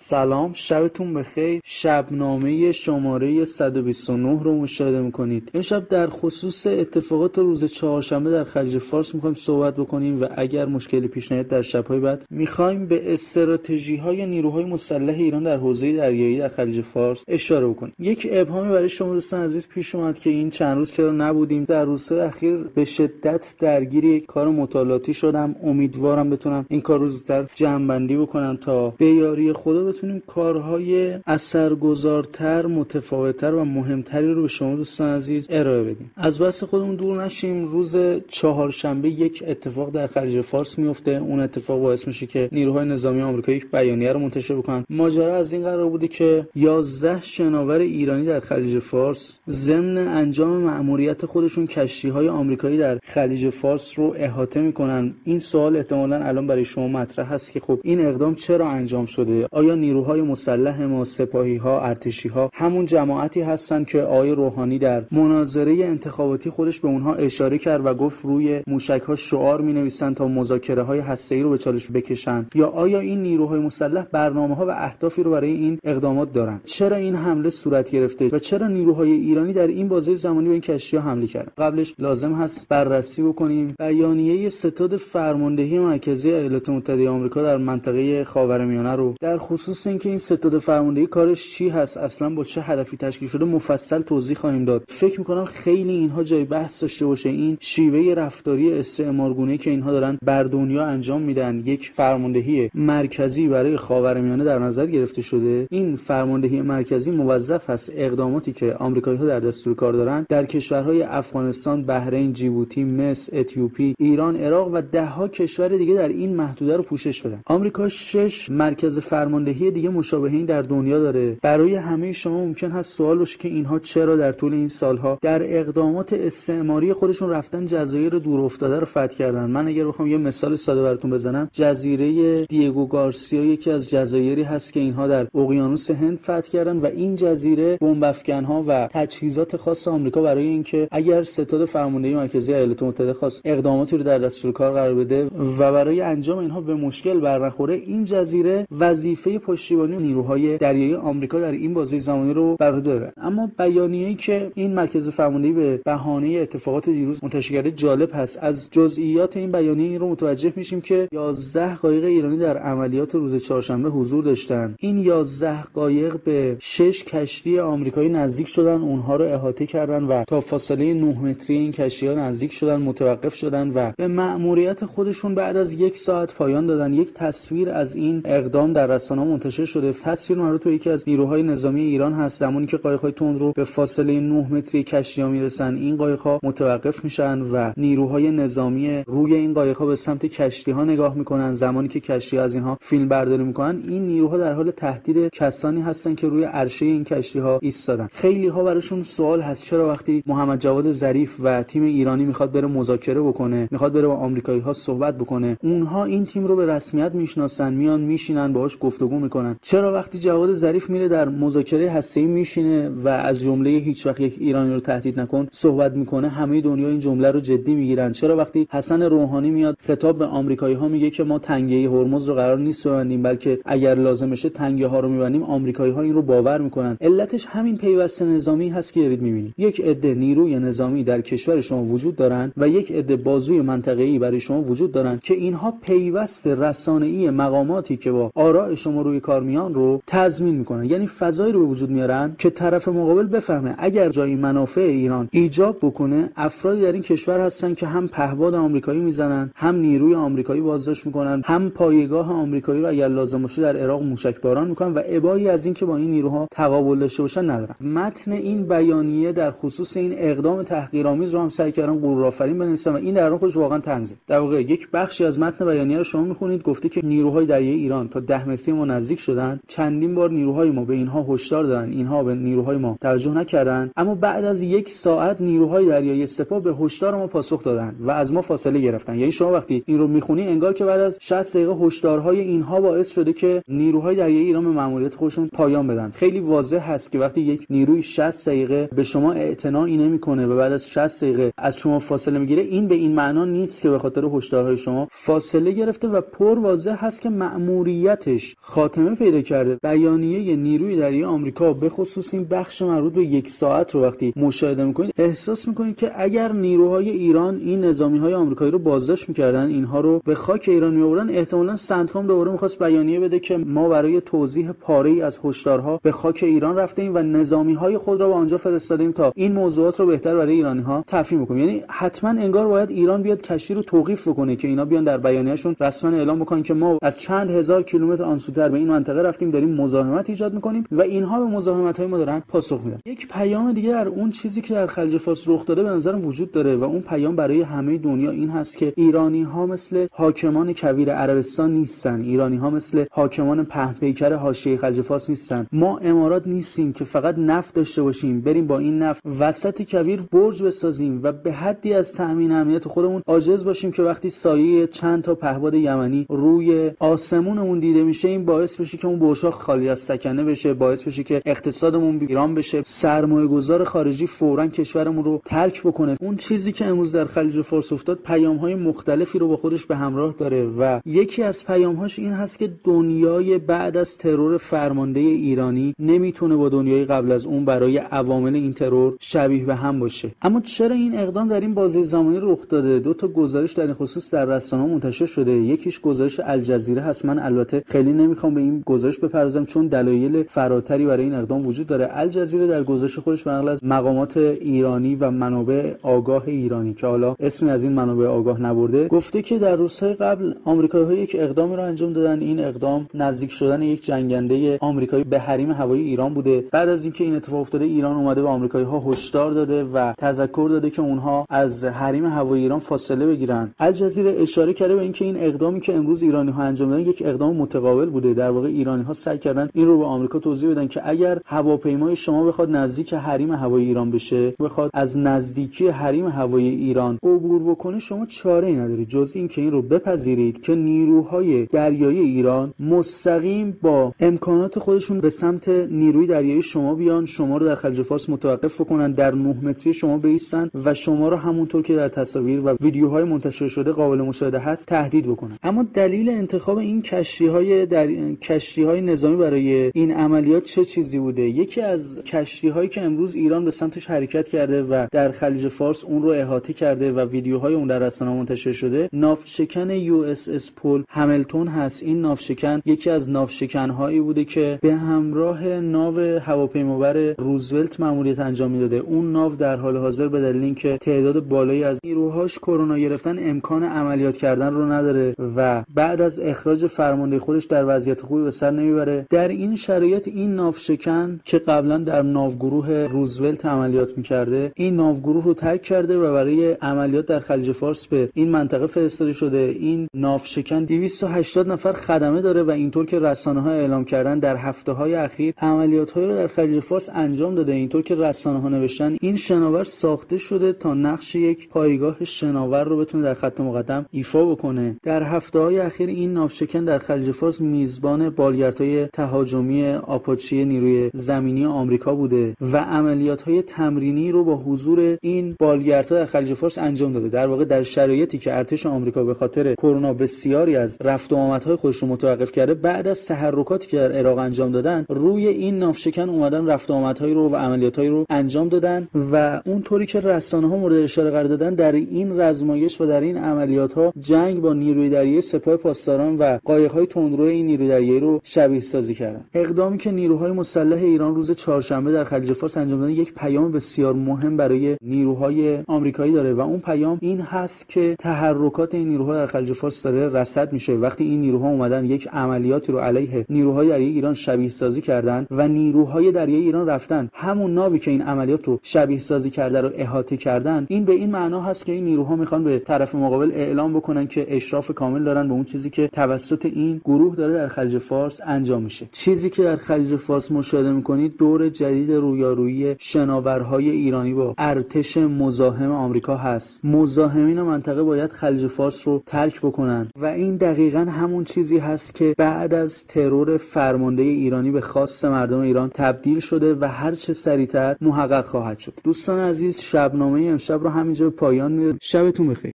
سلام شبتون بخیر. شبنامه شماره 129 رو مشاهده می‌کنید. امشب در خصوص اتفاقات روز چهارشنبه در خلیج فارس می‌خوایم صحبت بکنیم و اگر مشکلی پیش نیاد در شبهای بعد می‌خوایم به استراتژی های نیروهای مسلح ایران در حوزه دریایی در خلیج فارس اشاره بکنیم. یک ابهامی برای شما دوستان عزیز پیش اومد که این چند روز چرا نبودیم. در روزهای اخیر به شدت درگیر یک کار مطالعاتی شدم. امیدوارم بتونم این کار رو زودتر جمع بکنم تا به یاری خدا بتونیم کارهای اثرگذارتر متفاوتتر و مهمتری رو به شما دوستان عزیز ارائه بدیم. از بس خودمون دور نشیم. روز چهارشنبه یک اتفاق در خلیج فارس میفته. اون اتفاق باعث میشه که نیروهای نظامی آمریکا یک بیانیه رو منتشر بکنن. ماجرا از این قرار بوده که 11 شناور ایرانی در خلیج فارس ضمن انجام مأموریت خودشون کشتی های آمریکایی در خلیج فارس رو احاطه می‌کنن. این سوال احتمالا الان برای شما مطرح هست که خب این اقدام چرا انجام شده؟ آیا نیروهای مسلح ما سپاهی ها ارتشی ها همون جماعتی هستند که آقای روحانی در مناظره انتخاباتی خودش به اونها اشاره کرد و گفت روی موشک ها شعار می نویسن تا مذاکره های هسته رو به چالش بکشن یا آیا این نیروهای مسلح برنامه ها و اهدافی رو برای این اقدامات دارن چرا این حمله صورت گرفته و چرا نیروهای ایرانی در این بازه زمانی به این کشتی حمله کردن؟ قبلش لازم هست بررسی بکنیم. بیانیه ستاد فرماندهی مرکزی ایالات متحده آمریکا در منطقه خاورمیانه رو در خصوص اینکه این ستاد فرماندهی کارش چی هست اصلا با چه هدفی تشکیل شده مفصل توضیح خواهیم داد. فکر می‌کنم خیلی اینها جای بحث داشته باشه. این شیوه رفتاری استعمارگونه که اینها دارن بر دنیا انجام میدن یک فرماندهی مرکزی برای خاورمیانه در نظر گرفته شده. این فرماندهی مرکزی موظف است اقداماتی که آمریکایی ها در دستور کار دارن در کشورهای افغانستان بحرین جیبوتی مصر اتیوپی ایران عراق و دهها کشور دیگه در این محدوده رو پوشش بدن. آمریکا شش مرکز فرماندهی دیگه مشابه این در دنیا داره. برای همه شما ممکن هست سوال باشه که اینها چرا در طول این سالها در اقدامات استعماری خودشون رفتن جزایر دور افتاده رو فتح کردن. من اگر بخوام یه مثال ساده براتون بزنم جزیره دیگو گارسیا یکی از جزایری هست که اینها در اقیانوس هند فتح کردن و این جزیره بمب ها و تجهیزات خاص آمریکا برای اینکه اگر ستاد فرماندهی مرکزی ایالات متحده خواست اقداماتی رو در دستور کار قرار بده و برای انجام اینها به مشکل برنخوره این جزیره وظیفه پشتیبانی نیروهای دریایی آمریکا در این بازه زمانی رو بر داره. اما بیانیه‌ای که این مرکز فرماندهی به بهانه اتفاقات دیروز منتشر کرده جالب هست. از جزئیات این بیانیه این رو متوجه میشیم که 11 قایق ایرانی در عملیات روز چهارشنبه حضور داشتن. این 11 قایق به 6 کشتی آمریکایی نزدیک شدن اونها رو احاطه کردن و تا فاصله 9 متری این کشتی ها نزدیک شدن متوقف شدن و به مأموریت خودشون بعد از یک ساعت پایان دادن. یک تصویر از این اقدام در رسانه منتشر شده. تصویر مربوط به یکی از نیروهای نظامی ایران هست. زمانی که قایق‌های تند رو به فاصله 9 متری کشتی‌ها می‌رسن این قایق‌ها متوقف میشن و نیروهای نظامی روی این قایق‌ها به سمت کشتی‌ها نگاه می‌کنن. زمانی که کشتی از اینها فیلم برداری می‌کنن این نیروها در حال تهدید کسانی هستن که روی عرشه این کشتی‌ها ایستادن. خیلی ها براشون سوال هست چرا وقتی محمد جواد ظریف و تیم ایرانی می‌خواد بره مذاکره بکنه می‌خواد بره با آمریکایی‌ها صحبت بکنه اونها این تیم رو به رسمیت می‌شناسن میان میشینن باهاش گفتگو می‌کنن. چرا وقتی جواد ظریف میره در مذاکره هسته‌ای میشینه و از جمله هیچ وقت یک ایرانی رو تهدید نکن صحبت می‌کنه همه دنیا این جمله رو جدی می‌گیرن. چرا وقتی حسن روحانی میاد خطاب به آمریکایی ها میگه که ما تنگه هرمز رو قرار نیست ببندیم بلکه اگر لازم بشه تنگه ها رو میبندیم آمریکایی ها این رو باور می‌کنن. علتش همین پیوست نظامی هست که دارید می‌بینید یک عده نیروی نظامی در کشور شما وجود دارن و یک عده بازوی منطقه‌ای برای شما وجود دارن که اینها پیوست رسانه‌ای مقاماتی که با آراء شما روی کار میان رو تضمین می‌کنن. یعنی فضایی رو به وجود میارن که طرف مقابل بفهمه اگر جایی منافع ایران ایجاب بکنه افرادی در این کشور هستن که هم پهباد آمریکایی می‌زنن هم نیروی آمریکایی بازداشت می‌کنن هم پایگاه آمریکایی رو اگر لازم باشه در عراق موشک باران می‌کنن و ابایی از اینکه با این نیروها تقابل داشته باشن ندارن. متن این بیانیه در خصوص این اقدام تحقیرآمیز رو هم سعی کردن غرورآفرین بنویسن و این در خودش واقعا تنظیم. در واقع یک بخشی از متن بیانیه رو شما می‌خونید گفته که نیروهای دریایی ایران تا 10 متری نزدیک شدن چندین بار نیروهای ما به اینها هشدار دادن اینها به نیروهای ما توجه نکردن اما بعد از یک ساعت نیروهای دریایی سپاه به هشدار ما پاسخ دادن و از ما فاصله گرفتن. یعنی شما وقتی این رو می‌خونی انگار که بعد از 60 دقیقه هشدارهای اینها باعث شده که نیروهای دریایی ایران به ماموریت خودشون پایان بدن. خیلی واضح هست که وقتی یک نیروی 60 دقیقه به شما اعتنایی نمی‌کنه و بعد از 60 دقیقه از شما فاصله می‌گیره این به این معنا نیست که به خاطر هشدارهای شما فاصله گرفته و پر واضح هست که مأموریتش خاتمه پیدا کرده. بیانیه نیروی دریایی آمریکا به خصوص این بخش مربوط به یک ساعت رو وقتی مشاهده می‌کنید احساس می‌کنید که اگر نیروهای ایران این نظامی های آمریکایی رو بازداشت می‌کردن اینها رو به خاک ایران میآوردن احتمالا سنتکام دوباره می‌خواست بیانیه بده که ما برای توضیح پاره ای از هشدارها به خاک ایران رفتیم و نظامی های خود را به آنجا فرستادیم تا این موضوعات رو بهتر برای ایرانی ها تفهیم بکنیم. یعنی حتما انگار باید ایران بیاد کشتی رو توقیف بکنه که اینا بیان در بیانیهشون رسما اعلام بکنن که ما از چند هزار کیلومتر آنسوتر این منطقه رفتیم داریم مزاحمت ایجاد می‌کنیم و اینها به مزاحمت های ما دارن پاسخ میدن. یک پیام دیگه در اون چیزی که در خلیج فارس رخ داده به نظرم وجود داره و اون پیام برای همه دنیا این هست که ایرانی ها مثل حاکمان کویر عربستان نیستن. ایرانی ها مثل حاکمان پهنپیکر حاشیه خلیج فارس نیستن. ما امارات نیستیم که فقط نفت داشته باشیم. بریم با این نفت وسط کویر برج بسازیم و به حدی از تامین امنیت خودمون عاجز باشیم که وقتی سایه چند تا پهباد یمنی روی آسمونمون دیده میشه این باعث بشه که اون برج‌ها خالی از سکنه بشه باعث بشه که اقتصادمون ایران بشه. سرمایه گذار خارجی فورا کشورمون رو ترک بکنه. اون چیزی که امروز در خلیج فارس افتاد پیام های مختلفی رو با خودش به همراه داره و یکی از پیام هاش این هست که دنیای بعد از ترور فرمانده ایرانی نمی‌تونه با دنیای قبل از اون برای عوامل این ترور شبیه به هم باشه. اما چرا این اقدام در این بازه زمانی رخ داده؟ دو تا گزارش در خصوص در رسانه منتشر شده. یکیش گزارش الجزیره هست. من البته خیلی نمی‌خوام به این گزارش بپردازم چون دلایل فراتری برای این اقدام وجود داره. الجزیره در گزارش خودش به از مقامات ایرانی و منابع آگاه ایرانی که حالا اسمی از این منابع آگاه نبرده گفته که در روزهای قبل آمریکایی‌ها یک اقدامی را انجام دادن. این اقدام نزدیک شدن یک جنگنده آمریکایی به حریم هوایی ایران بوده. بعد از اینکه این اتفاق افتاده ایران اومده به آمریکایی‌ها هشدار داده و تذکر داده که اونها از حریم هوایی ایران فاصله بگیرن. الجزیره اشاره کرده به اینکه این اقدامی که امروز ایرانی ها انجام دادن یک اقدام متقابل بوده. در واقع ایرانی ها سعی کردن این رو به آمریکا توضیح بدن که اگر هواپیمای شما بخواد نزدیک حریم هوایی ایران بشه بخواد از نزدیکی حریم هوایی ایران عبور بکنه شما چاره ای ندارید. جز اینکه این رو بپذیرید که نیروهای دریایی ایران مستقیم با امکانات خودشون به سمت نیروی دریایی شما بیان شما رو در خلیج فارس متوقف بکنن در 9 متری شما بیستن و شما رو همونطور که در تصاویر و ویدیوهای منتشر شده قابل مشاهده هست تهدید بکنن. اما دلیل انتخاب این کشتی های در کشتی های نظامی برای این عملیات چه چیزی بوده؟ یکی از کشتی هایی که امروز ایران به سمتش حرکت کرده و در خلیج فارس اون رو احاطه کرده و ویدیوهای اون در رسانه منتشر شده ناوشکن USS Paul Hamilton هست. این ناوشکن یکی از ناوشکن هایی بوده که به همراه ناو هواپیمابر روزولت ماموریت انجام می‌داده. اون ناو در حال حاضر به دلیل اینکه تعداد بالایی از نیروهاش کرونا گرفتن امکان عملیات کردن رو نداره و بعد از اخراج فرمانده خودش در وضعیت خوبی به سر نمی‌بره. در این شرایط این ناوشکن که قبلا در ناوگروه روزولت عملیات می‌کرده این ناوگروه رو ترک کرده و برای عملیات در خلیج فارس به این منطقه فرستاده شده. این ناوشکن 280 نفر خدمه داره و اینطور که رسانه ها اعلام کردن در هفته های اخیر عملیات های رو در خلیج فارس انجام داده. اینطور که رسانه ها نوشتن این شناور ساخته شده تا نقش یک پایگاه شناور رو بتونه در خط مقدم ایفا بکنه. در هفته های اخیر این ناوشکن در خلیج فارس میزبان بالگردهای تهاجمی آپاچی نیروی زمینی آمریکا بوده و عملیات های تمرینی رو با حضور این بالگردها در خلیج فارس انجام داده. در واقع در شرایطی که ارتش آمریکا به خاطر کرونا بسیاری از رفت و آمدهای خودش رو متوقف کرده بعد از تحرکاتی که در عراق انجام دادن روی این ناوشکن اومدن رفت و آمدهایی رو و عملیاتهایی رو انجام دادن و اونطوری که رسانه ها مورد اشاره قرار دادن در این رزمایش و در این عملیات ها جنگ با نیروی دریایی سپاه پاسداران و قایق‌های تندرو این نیروی دریایی رو شبیه سازی کردن. اقدامی که نیروهای مسلح ایران روز چهارشنبه در خلیج فارس انجام دادن یک پیام بسیار مهم برای نیروهای آمریکایی داره و اون پیام این هست که تحرکات این نیروها در خلیج فارس داره رصد میشه. وقتی این نیروها اومدن یک عملیاتی رو علیه نیروهای دریایی ایران شبیه سازی کردن و نیروهای دریایی ایران رفتن همون ناوی که این عملیات رو شبیه سازی کرده رو احاطه کردن این به این معنا هست که این نیروها می‌خوان به طرف مقابل اعلام بکنن که اشراف کامل دارن به اون چیزی که توسط این گروه داره در فارس انجام میشه. چیزی که در خلیج فارس مشاهده می‌کنید دور جدید رویارویی شناورهای ایرانی با ارتش مزاحم آمریکا هست. مزاحمین منطقه باید خلیج فارس رو ترک بکنن. و این دقیقا همون چیزی هست که بعد از ترور فرمانده ایرانی به خواست مردم ایران تبدیل شده و هر چه سریعتر محقق خواهد شد. دوستان عزیز شبنامه امشب رو همینجا پایان میره شبتون بخیر.